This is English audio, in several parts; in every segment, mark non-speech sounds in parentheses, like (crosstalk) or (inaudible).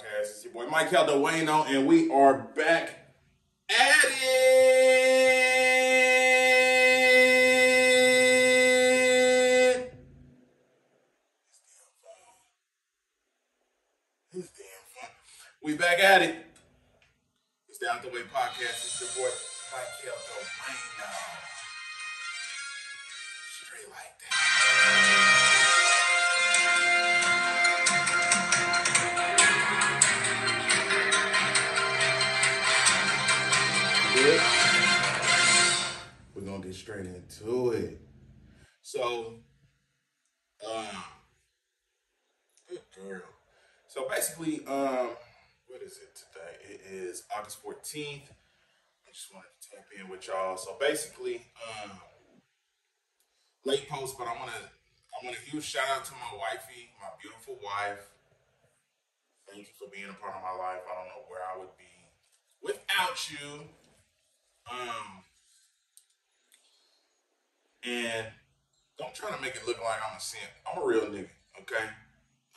Podcast. It's your boy Mike Caldueno, and we are back So, um, good girl. So basically, um, what is it today? It is August 14th. I just wanted to tap in with y'all. So basically, um, late post, but I wanna I want a huge shout out to my wifey, my beautiful wife. Thank you for being a part of my life. I don't know where I would be without you. Um, and don't try to make it look like I'm a simp. I'm a real nigga, okay?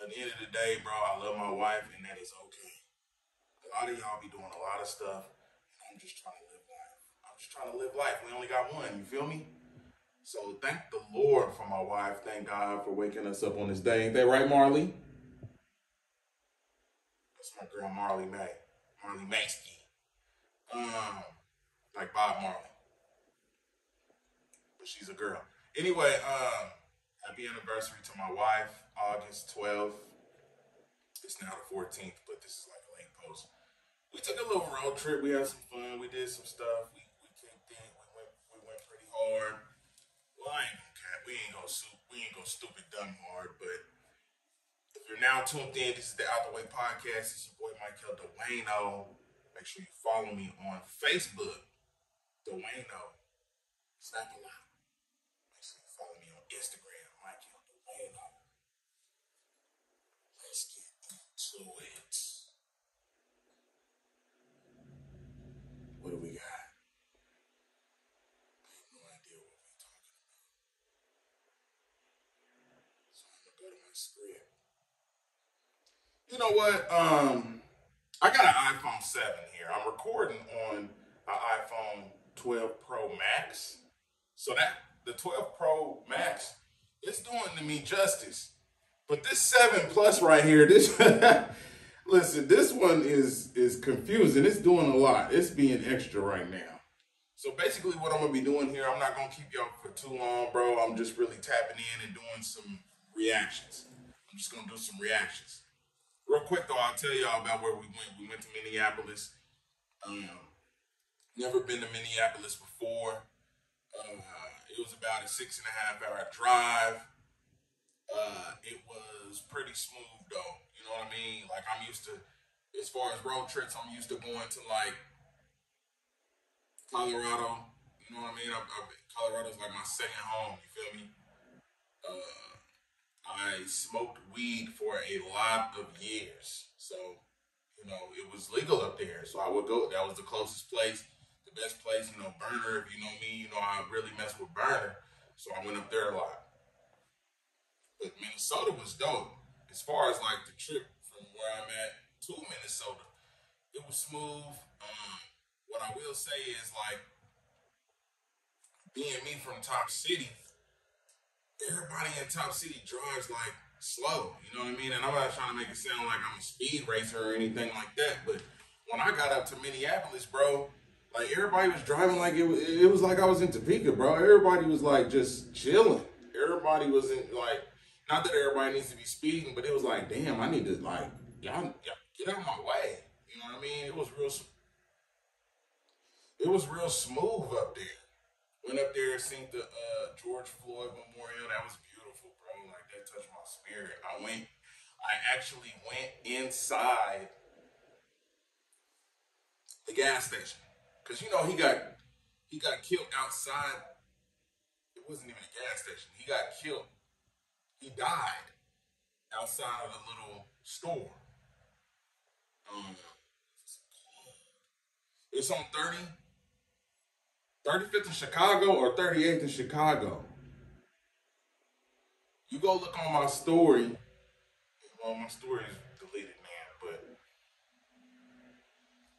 At the end of the day, bro, I love my wife, and that is okay. A lot of y'all be doing a lot of stuff, and I'm just trying to live life. I'm just trying to live life. We only got one, you feel me? So thank the Lord for my wife. Thank God for waking us up on this day. Ain't that right, Marley? That's my girl Marley May. Marley Maysky. Um, like Bob Marley. But she's a girl. Anyway, um, happy anniversary to my wife, August 12th. It's now the 14th, but this is like a late post. We took a little road trip. We had some fun. We did some stuff. We we kicked in. We went we went pretty hard. Well, I ain't gonna cap. We ain't gonna soup. We ain't gonna stupid dumb hard. But if you're now tuned in, this is the Out the Way podcast. It's your boy Michael Dueno. Make sure you follow me on Facebook, Dueno. Snap a. Make sure you follow me on Instagram, Michael Dueno. Let's get into it. What do we got? I have no idea what we're talking about. So I'm gonna go to my You know what? Um, I got an iPhone 7 here. I'm recording on an iPhone 12 Pro Max. So that the 12 Pro Max is doing to me justice. But this 7 Plus right here, this (laughs) listen, this one is is confusing. It's doing a lot. It's being extra right now. So basically what I'm gonna be doing here, I'm not gonna keep y'all for too long, bro. I'm just really tapping in and doing some reactions. I'm just gonna do some reactions. Real quick though, I'll tell y'all about where we went. We went to Minneapolis. Um, never been to Minneapolis before. Uh, it was about a six and a half hour drive. Uh, it was pretty smooth though. You know what I mean? Like I'm used to, as far as road trips, I'm used to going to like Colorado. You know what I mean? I, I, Colorado's like my second home. You feel me? I smoked weed for a lot of years. So, you know, it was legal up there. So I would go. That was the closest place, the best place. You know, Burner. If you know me, you know I really mess with Burner. So I went up there a lot. But Minnesota was dope. As far as like the trip from where I'm at to Minnesota, it was smooth. Um, what I will say is like being me from Top City, everybody in Top City drives like slow. You know what I mean? And I'm not trying to make it sound like I'm a speed racer or anything like that. But when I got up to Minneapolis, bro, like everybody was driving like it was. It was like I was in Topeka, bro. Everybody was like just chilling. Everybody was in like. Not that everybody needs to be speeding, but it was like, damn, I need to like y'all, y'all get out of my way. You know what I mean? It was real. It was real smooth up there. Went up there, seen the uh, George Floyd Memorial. That was beautiful, bro. Like that touched my spirit. I went. I actually went inside the gas station because you know he got he got killed outside. It wasn't even a gas station. He got killed. He died outside of the little store. Um, it's on 30, 35th in Chicago or 38th in Chicago. You go look on my story. Well, my story is deleted, man, but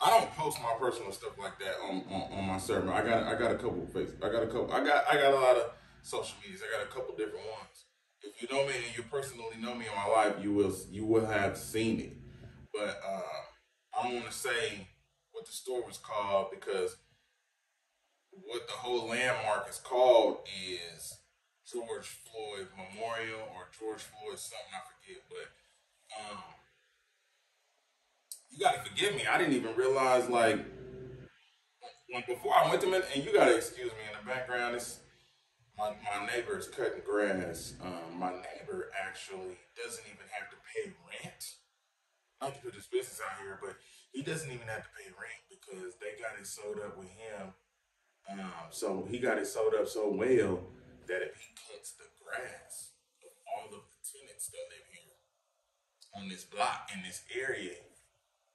I don't post my personal stuff like that on, on, on my server. I got I got a couple of face. I got a couple. I got I got a lot of social medias. I got a couple different ones. If you know me and you personally know me in my life, you will you will have seen it. But uh, I don't want to say what the store was called because what the whole landmark is called is George Floyd Memorial or George Floyd something I forget. But um, you gotta forgive me. I didn't even realize like when before I went to it, and you gotta excuse me in the background. It's my my neighbor is cutting grass. Um, my neighbor actually doesn't even have to pay rent. Not to put his business out here, but he doesn't even have to pay rent because they got it sold up with him. Um, so he got it sold up so well that if he cuts the grass of all of the tenants that live here on this block in this area,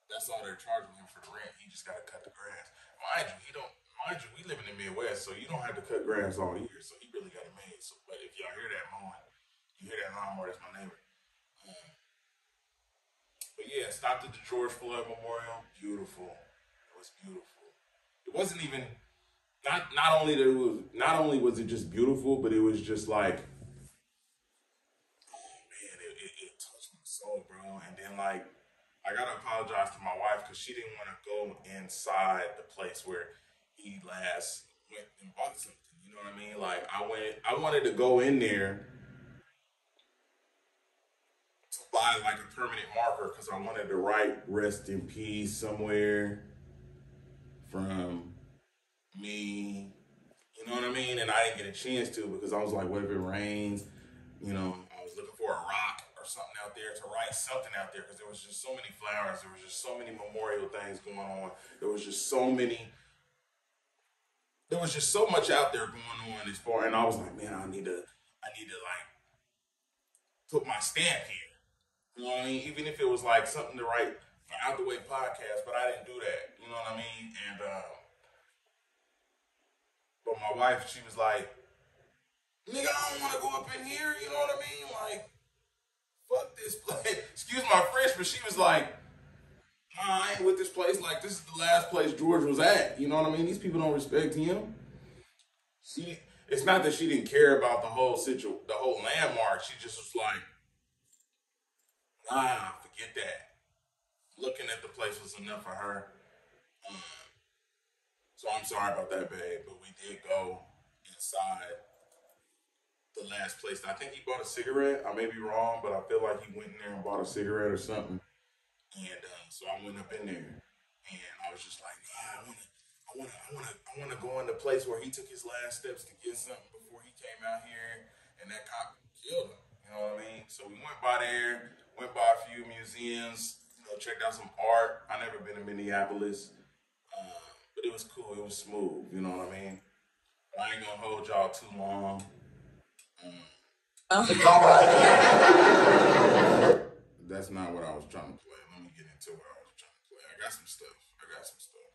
that's all they're charging him for the rent. He just got to cut the grass. Mind you, he don't. Mind you, we live in the Midwest, so you don't have to cut grass all year. So he really got it made. So, but if y'all hear that mowing, you hear that lawnmower, that's my neighbor. Um, but yeah, stopped at the George Floyd Memorial. Beautiful. It was beautiful. It wasn't even not not only that it was not only was it just beautiful, but it was just like oh man, it, it, it touched my soul, bro. And then like I gotta apologize to my wife because she didn't want to go inside the place where he last went and bought something. You know what I mean? Like I went, I wanted to go in there to buy like a permanent marker because I wanted to write "Rest in Peace" somewhere from me. You know what I mean? And I didn't get a chance to because I was like, what if it rains? You know, I was looking for a rock or something out there to write something out there because there was just so many flowers. There was just so many memorial things going on. There was just so many. There was just so much out there going on as far, and I was like, man, I need to, I need to like put my stamp here. You know what I mean? Even if it was like something to write Out the Way podcast, but I didn't do that. You know what I mean? And um, but my wife, she was like, nigga, I don't want to go up in here. You know what I mean? Like, fuck this (laughs) place. Excuse my French, but she was like, I ain't with this place. Like, this is the last place George was at. You know what I mean? These people don't respect him. She, it's not that she didn't care about the whole situ, the whole landmark. She just was like, nah, forget that. Looking at the place was enough for her. Um, so I'm sorry about that, babe, but we did go inside the last place. I think he bought a cigarette. I may be wrong, but I feel like he went in there and bought a cigarette or something. And uh, so I went up in there, and I was just like, nah, I wanna, I wanna, I wanna, I wanna go in the place where he took his last steps to get something before he came out here, and that cop killed him. You know what I mean? So we went by there, went by a few museums, you know, checked out some art. I never been to Minneapolis. Was cool. It was smooth. You know what I mean? I ain't gonna hold y'all too long. (laughs) Mm. That's not what I was trying to play. Let me get into what I was trying to play. I got some stuff. I got some stuff.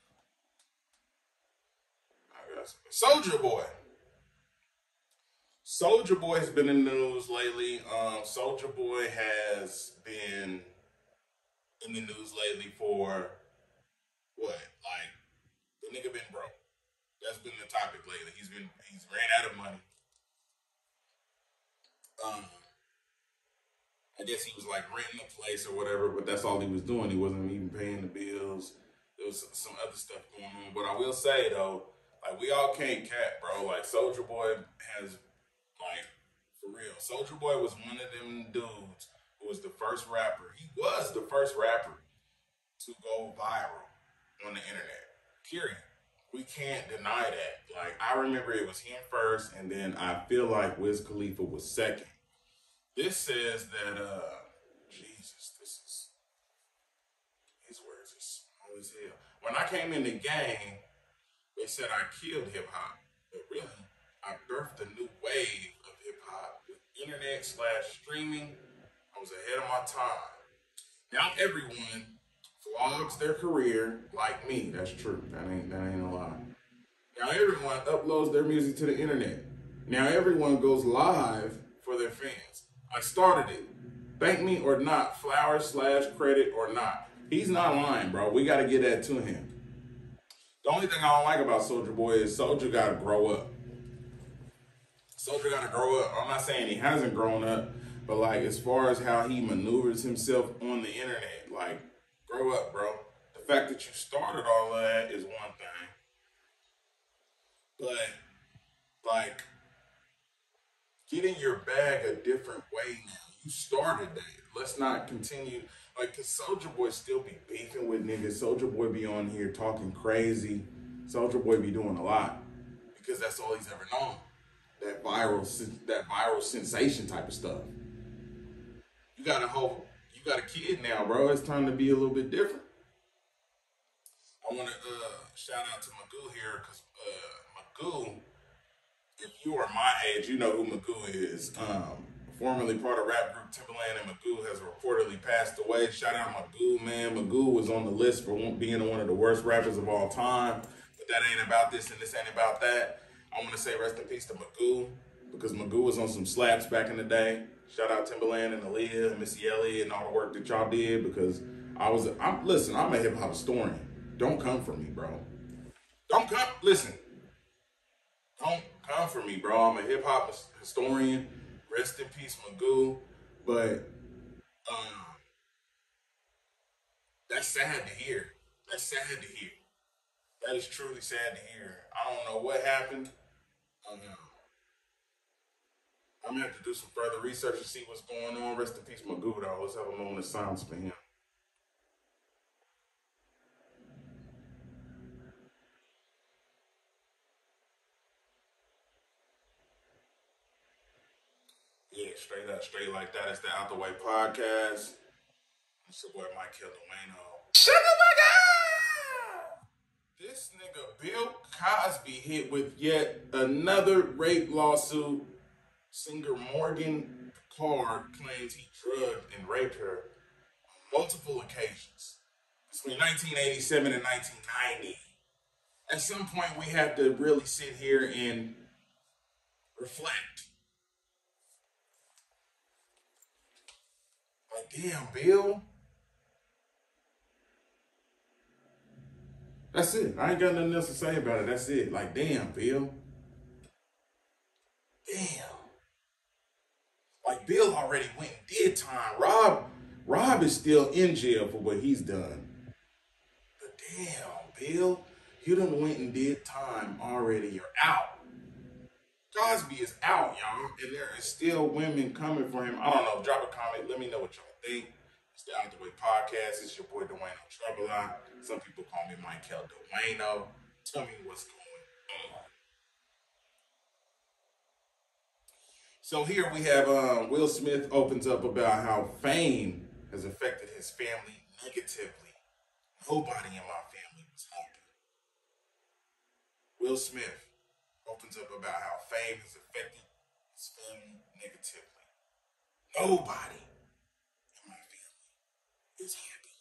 I got some. Soulja Boy. Soulja Boy has been in the news lately. Um, Soulja Boy has been in the news lately for what, nigga been broke. That's been the topic lately. He's been he's ran out of money. Um, I guess he was like renting a place or whatever, but that's all he was doing. He wasn't even paying the bills. There was some other stuff going on. But I will say though, like we all can't cap, bro. Like Soulja Boy has like for real. Soulja Boy was one of them dudes who was the first rapper. He was the first rapper to go viral on the internet. Period. We can't deny that. Like I remember it was him first, and then I feel like Wiz Khalifa was second. This says that uh Jesus, this is his words are small as hell. When I came in the game, they said I killed hip hop. But really, I birthed a new wave of hip hop with internet slash streaming. I was ahead of my time. Now everyone vlogs their career like me. That's true. That ain't that ain't a lie. Now everyone uploads their music to the internet. Now everyone goes live for their fans. I started it. Thank me or not, flowers slash credit or not. He's not lying, bro. We got to get that to him. The only thing I don't like about Soulja Boy is Soulja got to grow up. Soulja got to grow up. I'm not saying he hasn't grown up, but like as far as how he maneuvers himself on the internet, like grow up, bro. The fact that you started all that is one thing, but like get in your bag a different way now. You started that. Let's not continue. Like, cause Soulja Boy still be beefing with niggas. Soulja Boy be on here talking crazy. Soulja Boy be doing a lot because that's all he's ever known. That viral, that viral sensation type of stuff. You got a whole, you got a kid now, bro. It's time to be a little bit different. I want to uh, shout out to Magoo here because uh, Magoo, if you are my age, you know who Magoo is. Um, formerly part of rap group Timbaland and Magoo, has reportedly passed away. Shout out Magoo, man. Magoo was on the list for being one of the worst rappers of all time. But that ain't about this and this ain't about that. I want to say rest in peace to Magoo because Magoo was on some slaps back in the day. Shout out Timbaland and Aaliyah and Missy Elliott and all the work that y'all did because I was, I'm, listen, I'm a hip hop historian. Don't come for me, bro. Don't come, listen. Don't come for me, bro. I'm a hip hop historian Rest in peace, Magoo. But um, that's sad to hear. That's sad to hear. That is truly sad to hear. I don't know what happened. I'm gonna have to do some further research to see what's going on. Rest in peace. Though. Let's have a moment of silence for him. straight up, straight like that. It's the Out the Way podcast. It's your boy Mike Duano. Sugar This nigga Bill Cosby hit with yet another rape lawsuit. Singer Morgan Card claims he drugged and raped her on multiple occasions between 1987 and 1990. At some point, we have to really sit here and reflect Like, damn, Bill. That's it. I ain't got nothing else to say about it. That's it. Like, damn, Bill. Damn. Like, Bill already went and did time. Rob, Rob is still in jail for what he's done. But damn, Bill, you done went and did time already. You're out. Cosby is out, y'all, and there is still women coming for him. I don't know. Drop a comment. Let me know what y'all think. It's the Out the Way podcast. It's your boy Duano Trouble Some people call me Michael Duano. Tell me what's going on. So here we have um, Will Smith opens up about how fame has affected his family negatively. Nobody in my family was happy. Will Smith opens up about how fame has affected his family negatively. Nobody in my family is happy.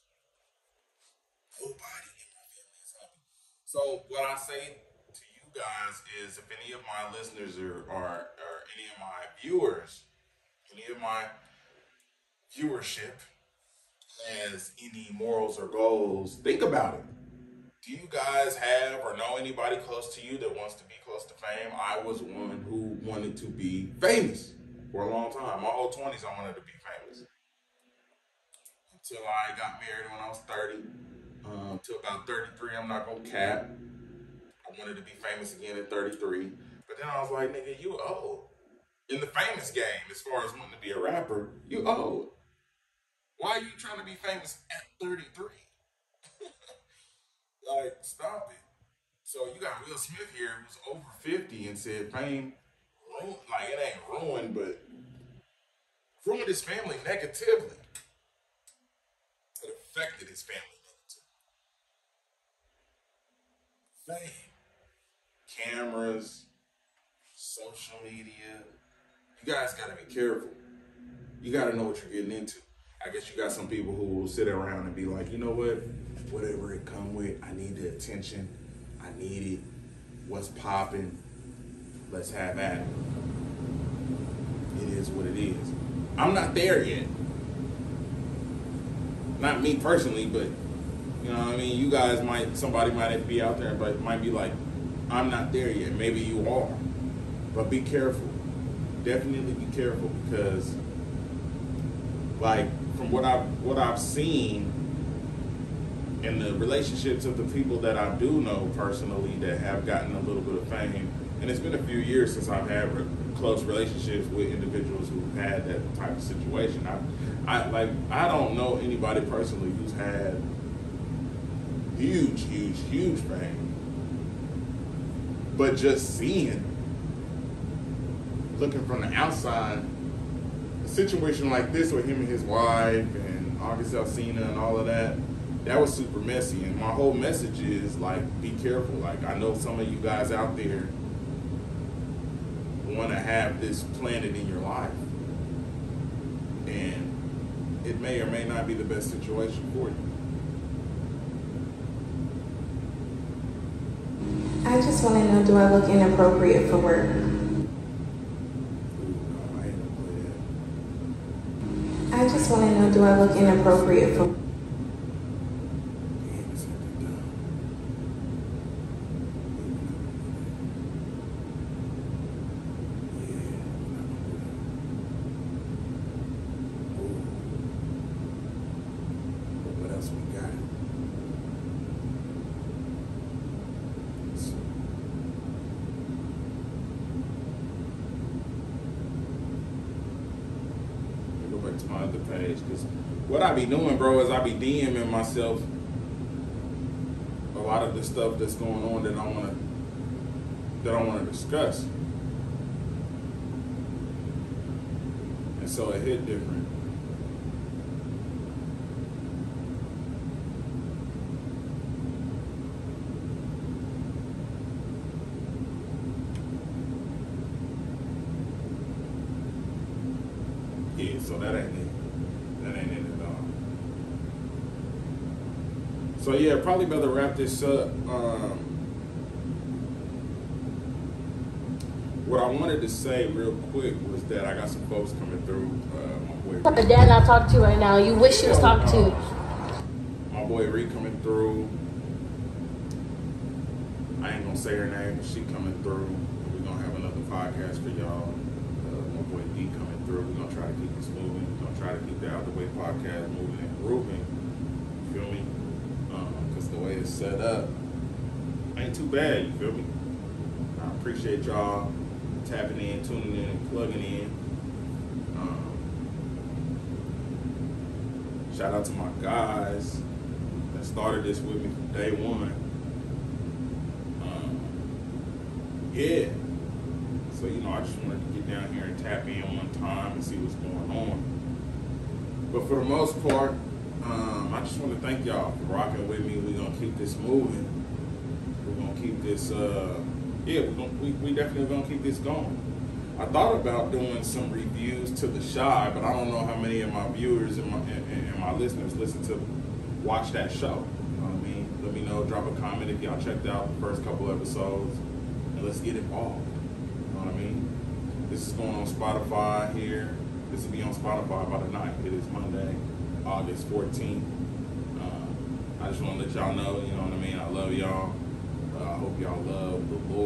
Nobody in my family is happy. So what I say to you guys is if any of my listeners are, or, or any of my viewers, any of my viewership has any morals or goals, think about it do you guys have or know anybody close to you that wants to be close to fame? I was one who wanted to be famous for a long time. My whole 20s, I wanted to be famous. Until I got married when I was 30. Um, until about 33, I'm not going to cap. I wanted to be famous again at 33. But then I was like, nigga, you old. In the famous game, as far as wanting to be a rapper, you old. Why are you trying to be famous at 33? (laughs) Like, stop it. So you got Will Smith here who's over 50 and said fame, like it ain't ruined, but ruined his family negatively. It affected his family negatively. Fame, cameras, social media. You guys gotta be careful. You gotta know what you're getting into. I guess you got some people who will sit around and be like, you know what? whatever it come with. I need the attention. I need it. What's popping? Let's have at it. It is what it is. I'm not there yet. not me personally, but you know what I mean. You guys might somebody might be out there, but might be like, I'm not there yet. Maybe you are, but be careful. Definitely be careful because, like, from what I've what I've seen in the relationships of the people that I do know personally that have gotten a little bit of fame, and it's been a few years since I've had re- close relationships with individuals who've had that type of situation. I, I like I don't know anybody personally who's had huge, huge, huge fame, but just seeing, looking from the outside, a situation like this with him and his wife and August Alsina and all of that that was super messy. And my whole message is like, be careful. Like, I know some of you guys out there want to have this planted in your life, and it may or may not be the best situation for you. I just want to know do I look inappropriate for work? Ooh, no, I ain't gonna play that. I just want to know do I look inappropriate for Damn, it's empty down. Yeah, I'm not gonna do that. Ooh. But what else we got? Let's see. Let me go back to my other page because what I be doing, bro, is I be DMing myself a lot of the stuff that's going on that I want to that I want to discuss, and so it hit different. So that ain't it. That ain't it at all. So yeah, probably better wrap this up. Um, what I wanted to say real quick was that I got some folks coming through. Uh, my boy, The dad I talk to right now, you wish you was talking to. my boy Ree coming through. I ain't gonna say her name, but she coming through. We're gonna have another podcast for y'all. Uh, my boy D coming through. We're gonna try to keep this moving. Gonna try to keep the Out the Way podcast moving and grooving. You feel me? Because the way it's set up ain't too bad. You feel me? I appreciate y'all tapping in, tuning in, and plugging in. Um, shout out to my guys that started this with me from day one. Um, yeah. So, you know, I just wanted to get down here and tap in one time and see what's going on. But for the most part, um, I just want to thank y'all for rocking with me. We're to keep this moving. We're to keep this, uh, yeah, we're gonna, we, we definitely to keep this going. I thought about doing some reviews to the shy, but I don't know how many of my viewers and my, and, and my listeners listen to watch that show. You know what I mean? Let me know. Drop a comment if y'all checked out the first couple episodes, and let's get involved. Know what I mean? This is going on Spotify here. This will be on Spotify by the night. It is Monday, August 14th. Uh, I just want to let y'all know, you know what I mean? I love y'all. Uh, I hope y'all love the Lord.